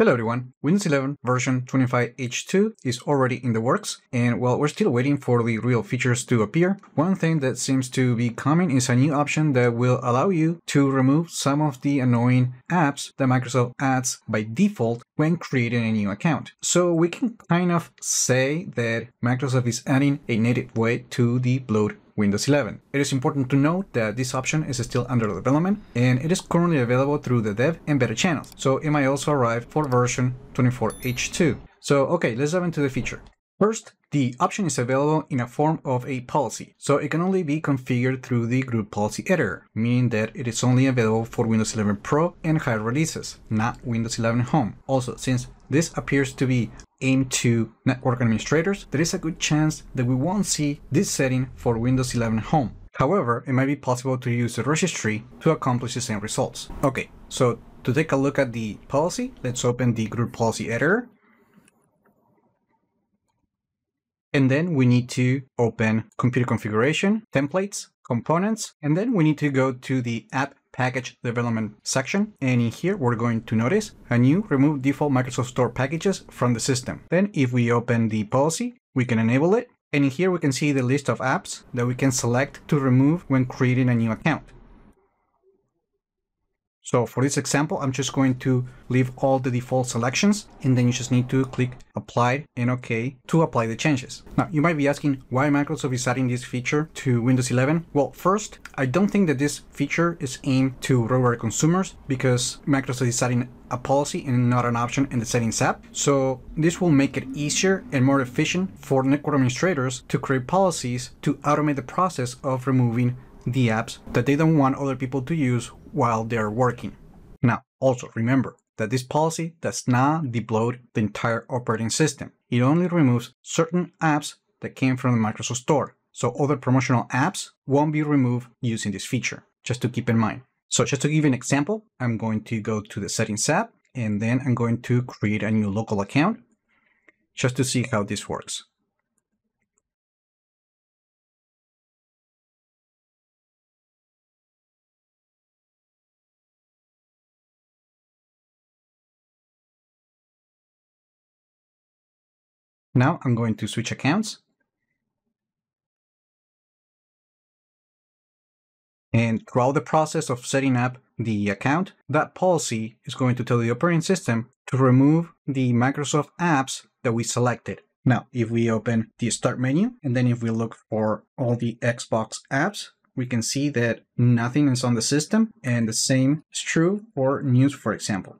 Hello everyone, Windows 11 version 25H2 is already in the works, and while we're still waiting for the real features to appear, one thing that seems to be coming is a new option that will allow you to remove some of the annoying apps that Microsoft adds by default when creating a new account. So we can kind of say that Microsoft is adding a native way to debloat Windows 11. It is important to note that this option is still under development and it is currently available through the dev and beta channels, so it might also arrive for version 24H2. So okay, let's dive into the feature. First, the option is available in a form of a policy, so it can only be configured through the group policy editor, meaning that it is only available for Windows 11 Pro and higher releases, not Windows 11 Home. Also, since this appears to be aimed to network administrators, there is a good chance that we won't see this setting for Windows 11 Home. However, it might be possible to use the registry to accomplish the same results. Okay, so to take a look at the policy, let's open the group policy editor. And then we need to open computer configuration, templates, components, and then we need to go to the app package deployment section. And in here, we're going to notice a new remove default Microsoft Store packages from the system. Then if we open the policy, we can enable it. And in here, we can see the list of apps that we can select to remove when creating a new account. So for this example, I'm just going to leave all the default selections and then you just need to click apply and OK to apply the changes. Now you might be asking why Microsoft is adding this feature to Windows 11. Well, first, I don't think that this feature is aimed to regular consumers because Microsoft is adding a policy and not an option in the settings app. So this will make it easier and more efficient for network administrators to create policies to automate the process of removing the apps that they don't want other people to use while they're working. Now, also remember that this policy does not debloat the entire operating system. It only removes certain apps that came from the Microsoft Store. So other promotional apps won't be removed using this feature, just to keep in mind. So just to give you an example, I'm going to go to the settings app and then I'm going to create a new local account just to see how this works. Now I'm going to switch accounts. And throughout the process of setting up the account, that policy is going to tell the operating system to remove the Microsoft apps that we selected. Now, if we open the start menu, and then if we look for all the Xbox apps, we can see that nothing is on the system, and the same is true for news, for example.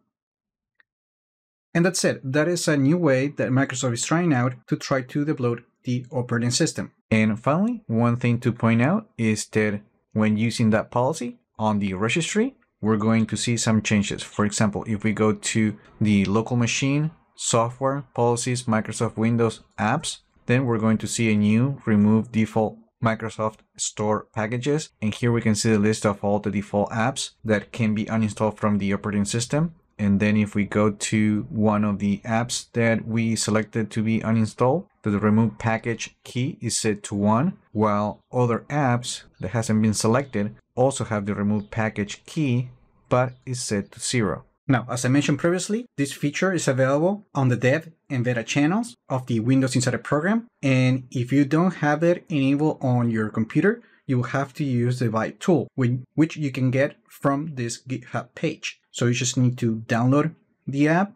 And that's it. That is a new way that Microsoft is trying out to try to debloat the operating system. And finally, one thing to point out is that when using that policy on the registry, we're going to see some changes. For example, if we go to the local machine, software, policies, Microsoft Windows apps, then we're going to see a new remove default Microsoft Store packages. And here we can see the list of all the default apps that can be uninstalled from the operating system. And then if we go to one of the apps that we selected to be uninstalled, the remove package key is set to 1, while other apps that hasn't been selected also have the remove package key, but is set to 0. Now, as I mentioned previously, this feature is available on the dev and beta channels of the Windows Insider program. And if you don't have it enabled on your computer, you will have to use the ViVeTool, which you can get from this GitHub page. So you just need to download the app.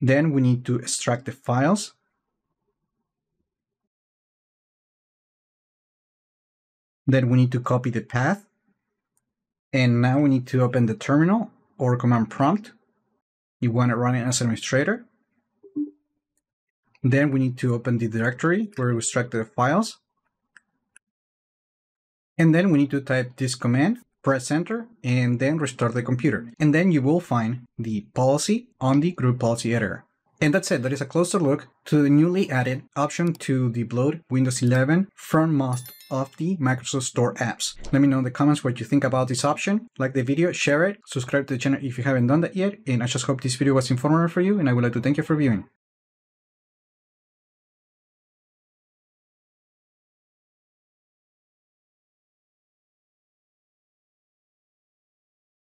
Then we need to extract the files. Then we need to copy the path. And now we need to open the terminal or command prompt. You want to run it as administrator. Then we need to open the directory where we extracted the files. And then we need to type this command press enter, and then restart the computer. And then you will find the policy on the group policy editor. And that's it, that is a closer look to the newly added option to debloat Windows 11 from most of the Microsoft Store apps. Let me know in the comments what you think about this option. Like the video, share it, subscribe to the channel if you haven't done that yet, and I just hope this video was informative for you, and I would like to thank you for viewing.